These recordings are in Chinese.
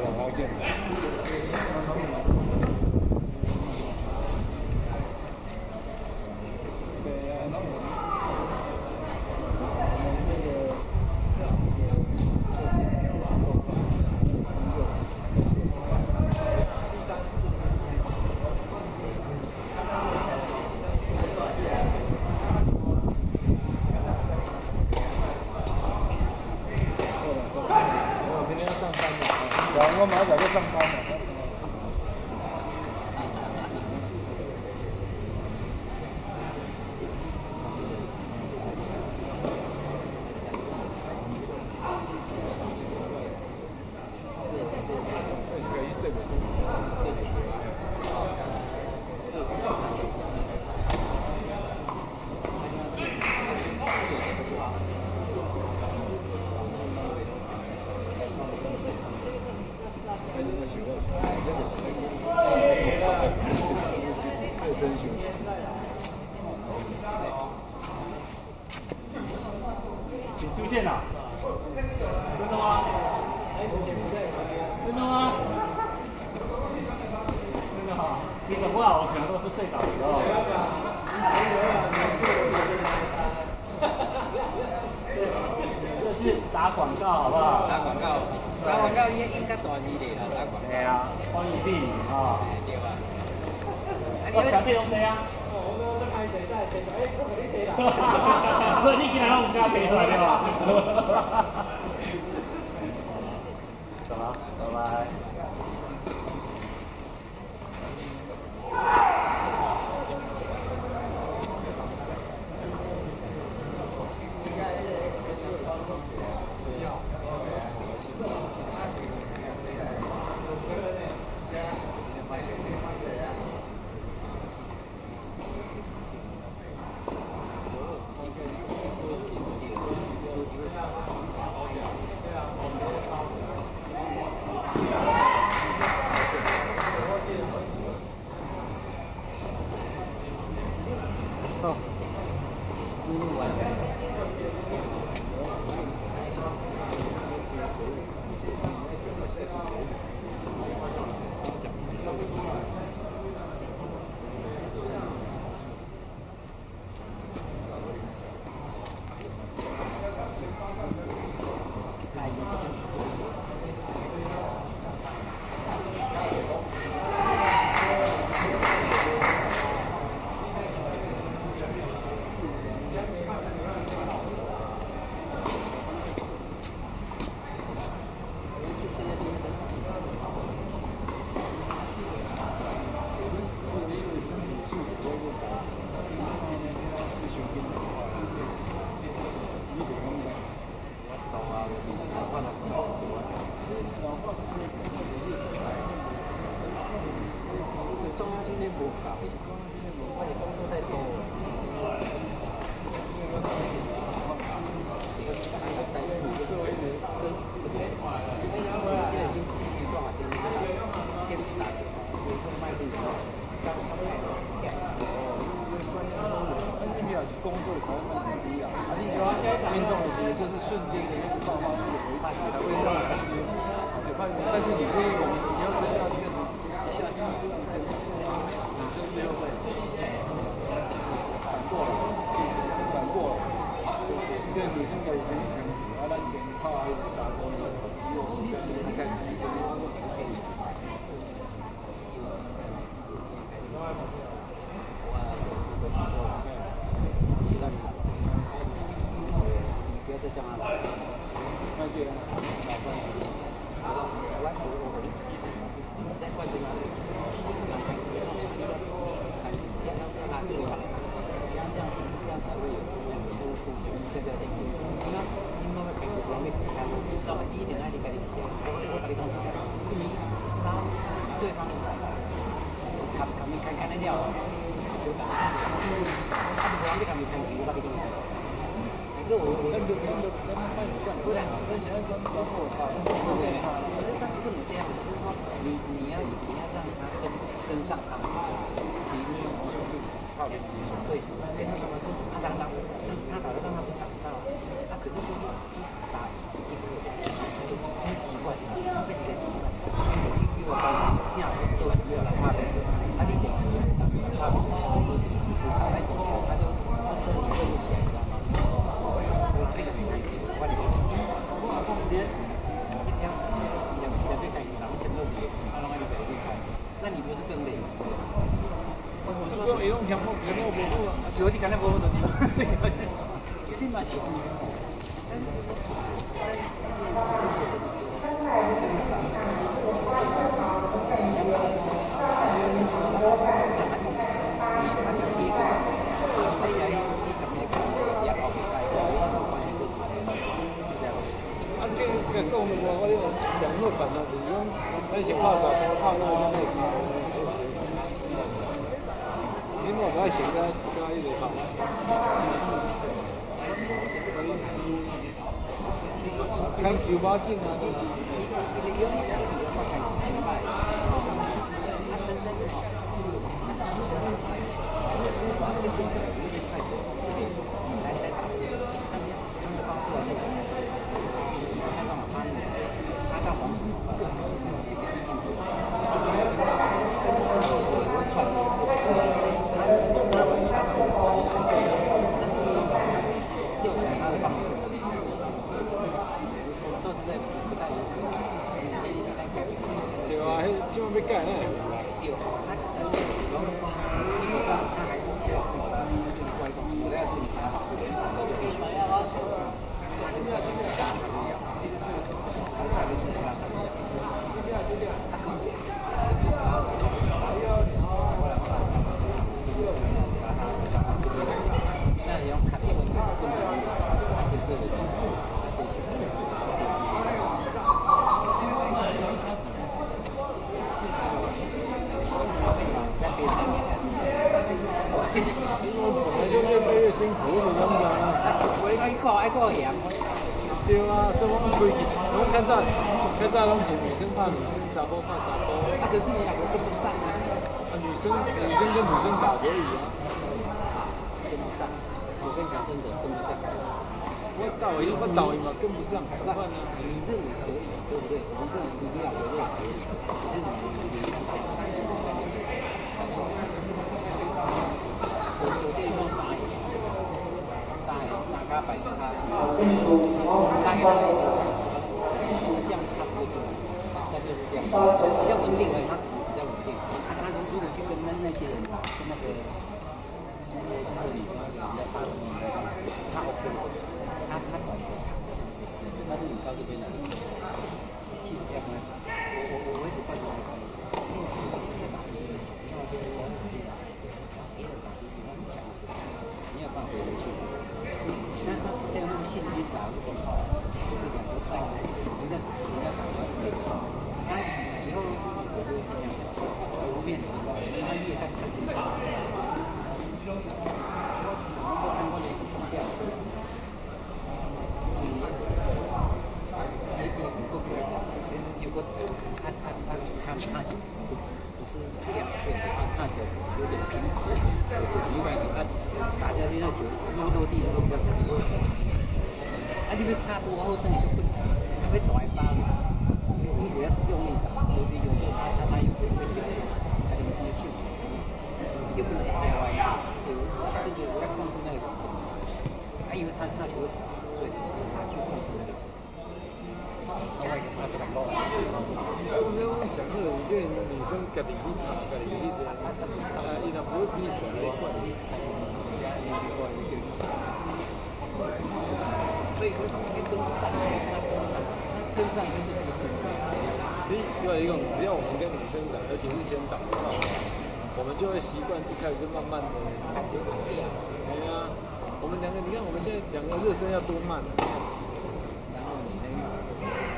Làm ơn. 广告好不好？打广告，打广告也应该大一点啦，打广告。啊，欢迎啊。对吧。我小弟拢在啊。我我在拍谁在拍谁？我给你拍啦。所以你今天我们家赔出来对吧？走了，拜拜。跟上他们。的一平均速度靠近自己对那现在的话是他刚刚他打得让他不是打不到。他可是说镜啊。这我们不会，我们看咋，看咋弄？女生怕女生，杂波怕杂波。那就是你两个跟不上啊！啊，女生，女生跟女生杂波一样，跟不上。我跟你讲，真的跟不上。我导音，我导音嘛跟不上。那你是可以，对不对？我们不能一定要绝对可以，只是你。他他球跑，所以拿去控制那个球，他他不敢动。所以说，想是种跟女生打比赛，呃，有点不好意思。所以，跟他们就跟上，跟上就是什么？对，另外一个，只要我们跟女生打，而且是先打，我们就会习惯，一开始就慢慢的，对啊。我们两个，你看我们现在两个热身要多慢啊！然后你那个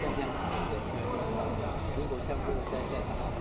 像这样子的，如果像这样子。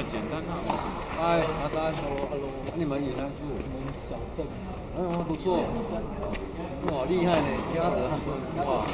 么简单啊？哎，阿丹，Hello，你们也参数？小胜，嗯，不错。哇，厉害呢，嘉泽他们，哇。